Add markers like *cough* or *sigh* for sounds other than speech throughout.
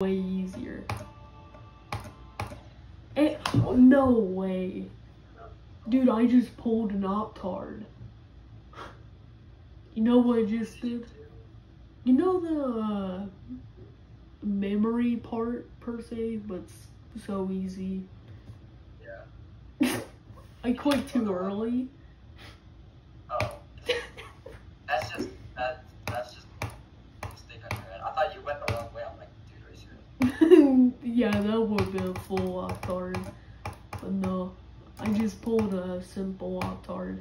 way easier. Eh, oh, no way. Dude, I just pulled an Optard. You know what I just did? You know the uh, memory part per se, but so easy. Yeah. *laughs* I quit too early. Oh. That's just that. That's just a mistake on your end. I thought you went the wrong way. I'm like, dude, are you serious? yeah, that would have been a full But no, I just pulled a simple Optard.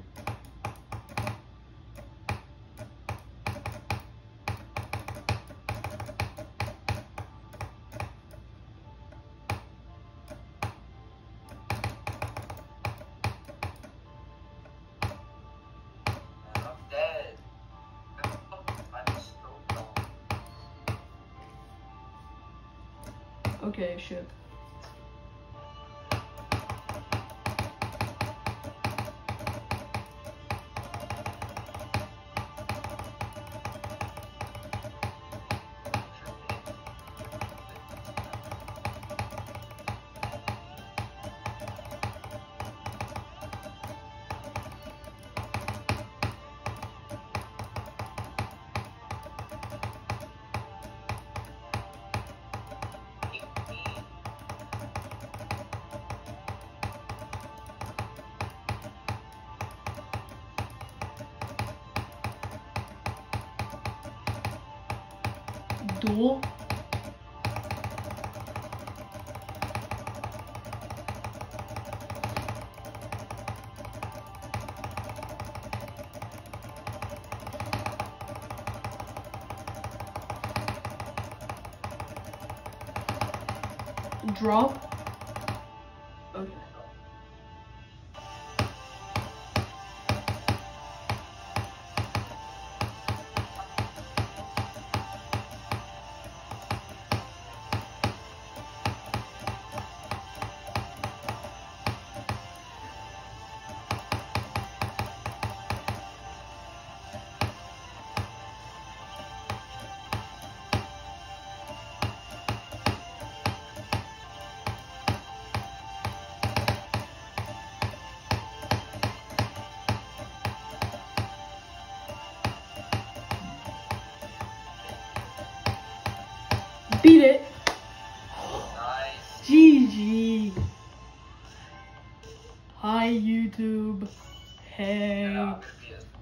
Okay, shit. Duel? Drop? Okay.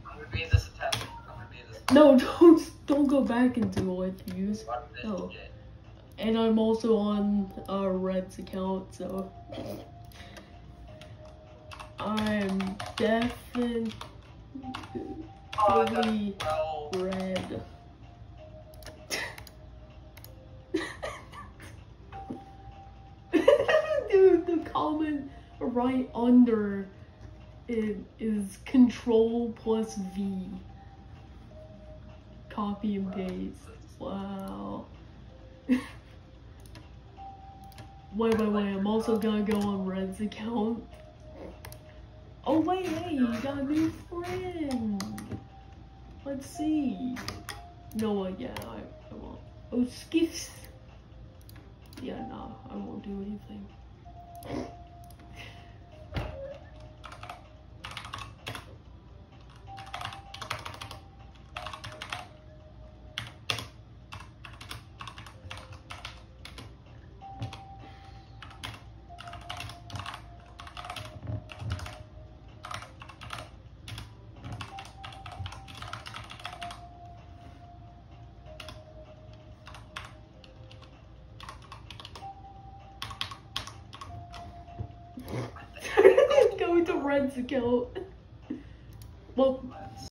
Gonna be in this. No, *laughs* don't don't go back into it, use. Oh. And I'm also on uh, Red's account, so I'm definitely Oh, red. *laughs* Dude, the comment right under it is Control plus V. Copy and paste. Wow. *laughs* wait, wait, wait. I'm also gonna go on Red's account. Oh wait, hey, you got a new friend. Let's see. No, what? yeah, I, I won't. Oh, skiffs. Yeah, no, I won't do anything. go to Red's account. Well,